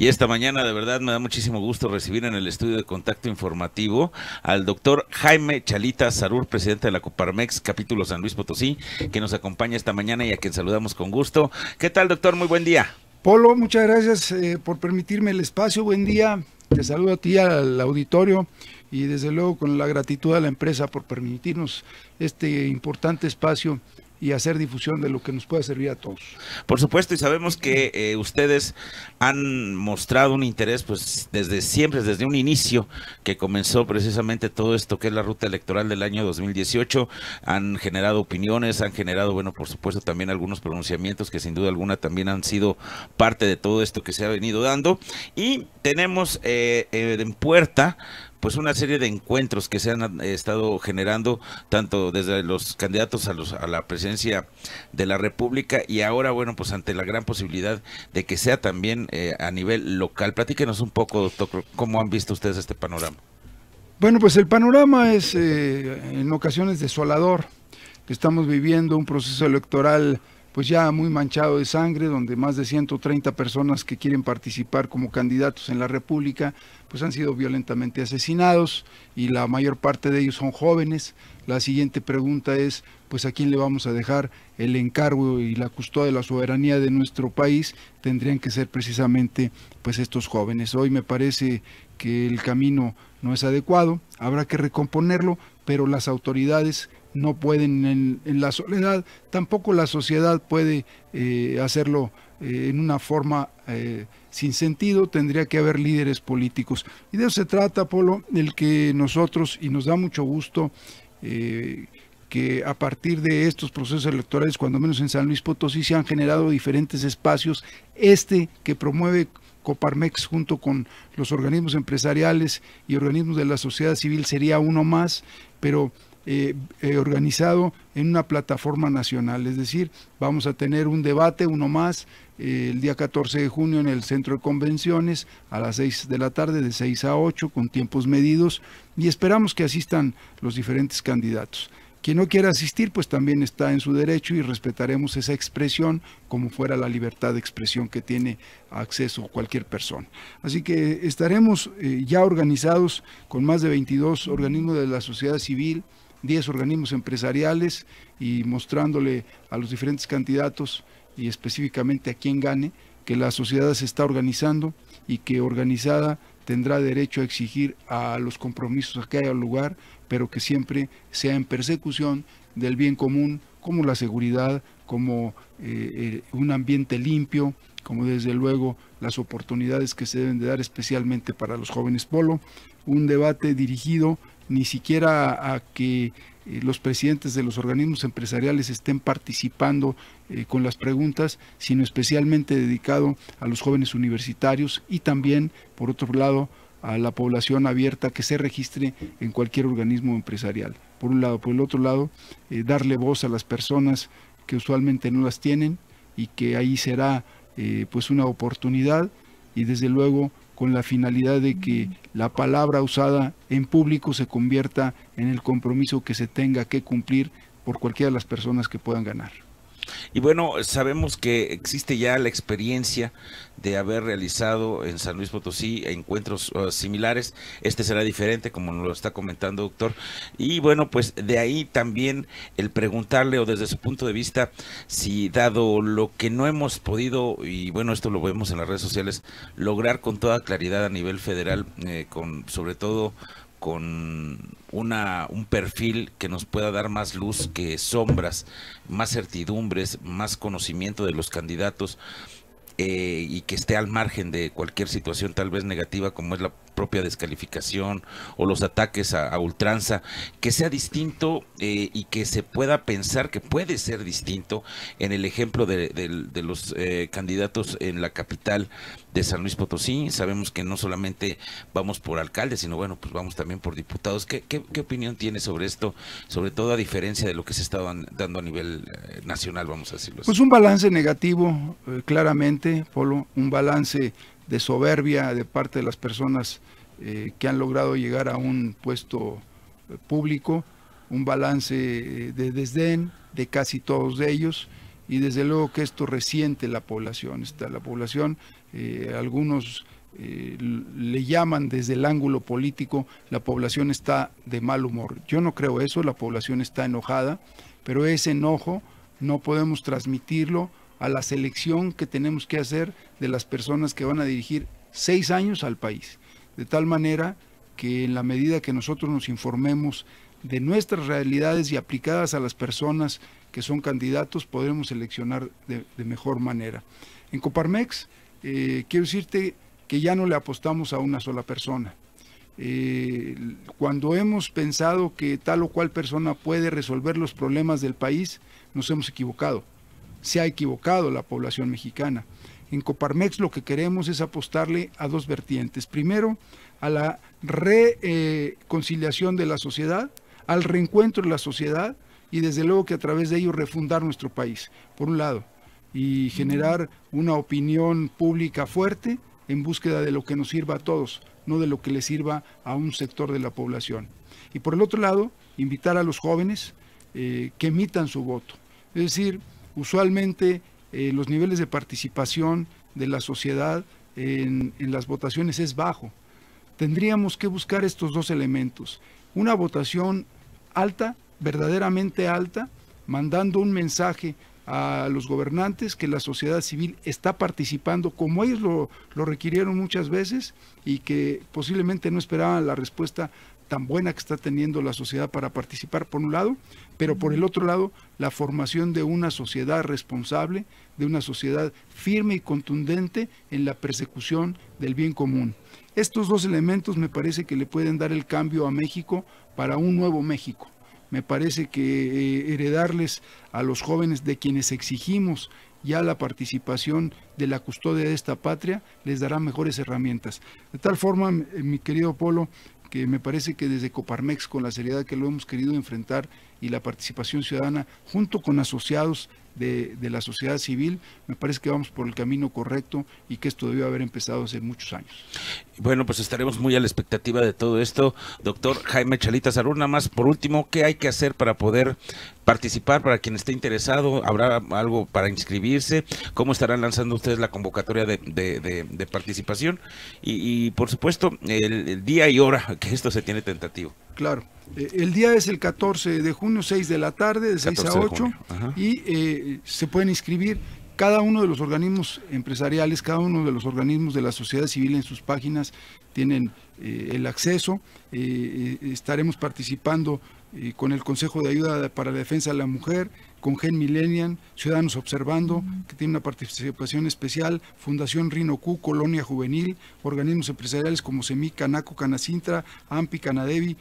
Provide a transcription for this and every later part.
Y esta mañana de verdad me da muchísimo gusto recibir en el estudio de contacto informativo al doctor Jaime Chalita Sarur, presidente de la Coparmex, capítulo San Luis Potosí, que nos acompaña esta mañana y a quien saludamos con gusto. ¿Qué tal, doctor? Muy buen día. Polo, muchas gracias eh, por permitirme el espacio. Buen día. Te saludo a ti, al auditorio y desde luego con la gratitud a la empresa por permitirnos este importante espacio y hacer difusión de lo que nos pueda servir a todos. Por supuesto, y sabemos que eh, ustedes han mostrado un interés pues desde siempre, desde un inicio que comenzó precisamente todo esto que es la ruta electoral del año 2018, han generado opiniones, han generado, bueno, por supuesto también algunos pronunciamientos que sin duda alguna también han sido parte de todo esto que se ha venido dando y tenemos eh, eh, en puerta pues una serie de encuentros que se han eh, estado generando tanto desde los candidatos a, los, a la presidencia de la República y ahora, bueno, pues ante la gran posibilidad de que sea también eh, a nivel local. Platíquenos un poco, doctor, cómo han visto ustedes este panorama. Bueno, pues el panorama es eh, en ocasiones desolador. Estamos viviendo un proceso electoral pues ya muy manchado de sangre, donde más de 130 personas que quieren participar como candidatos en la República, pues han sido violentamente asesinados y la mayor parte de ellos son jóvenes. La siguiente pregunta es, pues a quién le vamos a dejar el encargo y la custodia de la soberanía de nuestro país, tendrían que ser precisamente pues estos jóvenes. Hoy me parece que el camino no es adecuado, habrá que recomponerlo, pero las autoridades no pueden en, la soledad, tampoco la sociedad puede eh, hacerlo eh, en una forma eh, sin sentido, tendría que haber líderes políticos. Y de eso se trata, Polo, el que nosotros, y nos da mucho gusto, que a partir de estos procesos electorales, cuando menos en San Luis Potosí, se han generado diferentes espacios. Este que promueve Coparmex junto con los organismos empresariales y organismos de la sociedad civil sería uno más, pero eh, eh, organizado en una plataforma nacional. Es decir, vamos a tener un debate, uno más, eh, el día 14 de junio en el Centro de Convenciones a las 6 de la tarde, de 6 a 8, con tiempos medidos, y esperamos que asistan los diferentes candidatos. Quien no quiera asistir, pues también está en su derecho y respetaremos esa expresión como fuera la libertad de expresión que tiene acceso cualquier persona. Así que estaremos ya organizados con más de 22 organismos de la sociedad civil, 10 organismos empresariales y mostrándole a los diferentes candidatos y específicamente a quien gane que la sociedad se está organizando y que organizada tendrá derecho a exigir a los compromisos que haya lugar, pero que siempre sea en persecución del bien común, como la seguridad, como eh, eh, un ambiente limpio, como desde luego las oportunidades que se deben de dar especialmente para los jóvenes. Polo, un debate dirigido ni siquiera a que eh, los presidentes de los organismos empresariales estén participando eh, con las preguntas, sino especialmente dedicado a los jóvenes universitarios y también, por otro lado, a la población abierta que se registre en cualquier organismo empresarial. Por un lado, por el otro lado, eh, darle voz a las personas que usualmente no las tienen y que ahí será pues una oportunidad y desde luego con la finalidad de que la palabra usada en público se convierta en el compromiso que se tenga que cumplir por cualquiera de las personas que puedan ganar. Y bueno, sabemos que existe ya la experiencia de haber realizado en San Luis Potosí encuentros uh, similares. Este será diferente, como nos lo está comentando, doctor. Y bueno, pues de ahí también el preguntarle o desde su punto de vista, si dado lo que no hemos podido, y bueno, esto lo vemos en las redes sociales, lograr con toda claridad a nivel federal, eh, con sobre todo con una, un perfil que nos pueda dar más luz que sombras, más certidumbres, más conocimiento de los candidatos eh, y que esté al margen de cualquier situación tal vez negativa como es la propia descalificación o los ataques a, ultranza, que sea distinto eh, y que se pueda pensar que puede ser distinto en el ejemplo de, los eh, candidatos en la capital de San Luis Potosí. Sabemos que no solamente vamos por alcalde, sino bueno, pues vamos también por diputados. ¿Qué, qué, opinión tiene sobre esto? Sobre todo a diferencia de lo que se está dando a nivel eh, nacional, vamos a decirlo Pues un balance negativo, claramente, Polo, un balance de soberbia de parte de las personas eh, que han logrado llegar a un puesto eh, público, un balance eh, de desdén de casi todos de ellos y desde luego que esto resiente la población. Está la población, algunos le llaman desde el ángulo político, la población está de mal humor. Yo no creo eso, la población está enojada, pero ese enojo no podemos transmitirlo a la selección que tenemos que hacer de las personas que van a dirigir seis años al país. De tal manera que en la medida que nosotros nos informemos de nuestras realidades y aplicadas a las personas que son candidatos, podremos seleccionar de, mejor manera. En Coparmex, eh, quiero decirte que ya no le apostamos a una sola persona. Eh, cuando hemos pensado que tal o cual persona puede resolver los problemas del país, nos hemos equivocado. Se ha equivocado la población mexicana. En Coparmex lo que queremos es apostarle a dos vertientes. Primero, a la reconciliación de la sociedad, al reencuentro de la sociedad y desde luego que a través de ello refundar nuestro país, por un lado, y generar una opinión pública fuerte en búsqueda de lo que nos sirva a todos, no de lo que le sirva a un sector de la población. Y por el otro lado, invitar a los jóvenes eh, que emitan su voto. Es decir, usualmente eh, los niveles de participación de la sociedad en, las votaciones es bajo. Tendríamos que buscar estos dos elementos. Una votación alta, verdaderamente alta, mandando un mensaje a los gobernantes que la sociedad civil está participando como ellos lo, lo, requirieron muchas veces y que posiblemente no esperaban la respuesta tan buena que está teniendo la sociedad para participar por un lado, pero por el otro lado la formación de una sociedad responsable, de una sociedad firme y contundente en la persecución del bien común. Estos dos elementos me parece que le pueden dar el cambio a México para un nuevo México. Me parece que eh, heredarles a los jóvenes de quienes exigimos ya la participación de la custodia de esta patria les dará mejores herramientas. De tal forma, mi querido Polo, que me parece que desde Coparmex, con la seriedad que lo hemos querido enfrentar y la participación ciudadana, junto con asociados de, la sociedad civil, me parece que vamos por el camino correcto y que esto debió haber empezado hace muchos años. Bueno, pues estaremos muy a la expectativa de todo esto. Doctor Jaime Chalita Sarur, nada más por último, ¿qué hay que hacer para poder participar para quien esté interesado? ¿Habrá algo para inscribirse? ¿Cómo estarán lanzando ustedes la convocatoria de, participación? Y, por supuesto, el, día y hora que esto se tiene tentativo. Claro. Eh, el día es el 14 de junio, 6 de la tarde, de 6 a 8, y eh, se pueden inscribir cada uno de los organismos empresariales, cada uno de los organismos de la sociedad civil en sus páginas tienen eh, el acceso. estaremos participando con el Consejo de Ayuda para la Defensa de la Mujer, con Gen Millennium, Ciudadanos Observando, que tiene una participación especial, Fundación Rino Q, Colonia Juvenil, organismos empresariales como SEMI, Canaco, Canacintra, AMPI, Canadevi,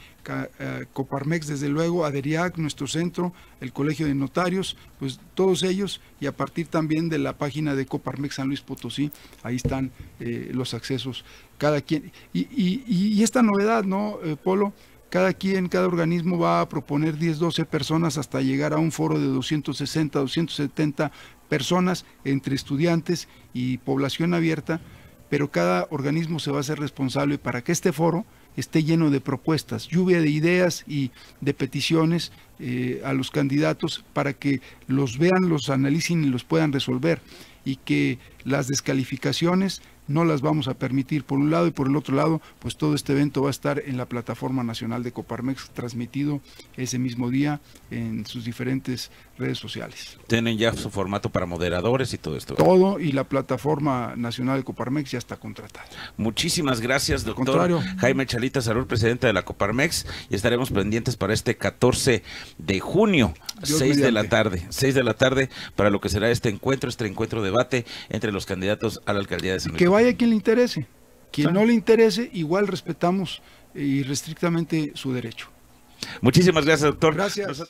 eh, Coparmex, desde luego, Aderiac, nuestro centro, el Colegio de Notarios, pues todos ellos, y a partir también de la página de Coparmex San Luis Potosí, ahí están eh, los accesos, cada quien. Y, esta novedad, ¿no, eh, Polo? Cada quien, cada organismo va a proponer 10, 12 personas hasta llegar a un foro de 260, 270 personas entre estudiantes y población abierta, pero cada organismo se va a hacer responsable para que este foro esté lleno de propuestas, lluvia de ideas y de peticiones eh, a los candidatos para que los vean, los analicen y los puedan resolver y que las descalificaciones no las vamos a permitir por un lado y por el otro lado, pues todo este evento va a estar en la plataforma nacional de Coparmex transmitido ese mismo día en sus diferentes redes sociales. Tienen ya su formato para moderadores y todo esto. Todo y la plataforma nacional de Coparmex ya está contratada. Muchísimas gracias, doctor Jaime Chalita Salud, presidente de la Coparmex, y estaremos pendientes para este 14 de junio. Dios 6 de la tarde, 6 de la tarde para lo que será este encuentro, este encuentro debate entre los candidatos a la alcaldía de San Que vaya quien le interese, quien no le interese, igual respetamos eh, y restrictamente su derecho. Muchísimas gracias, doctor. Gracias.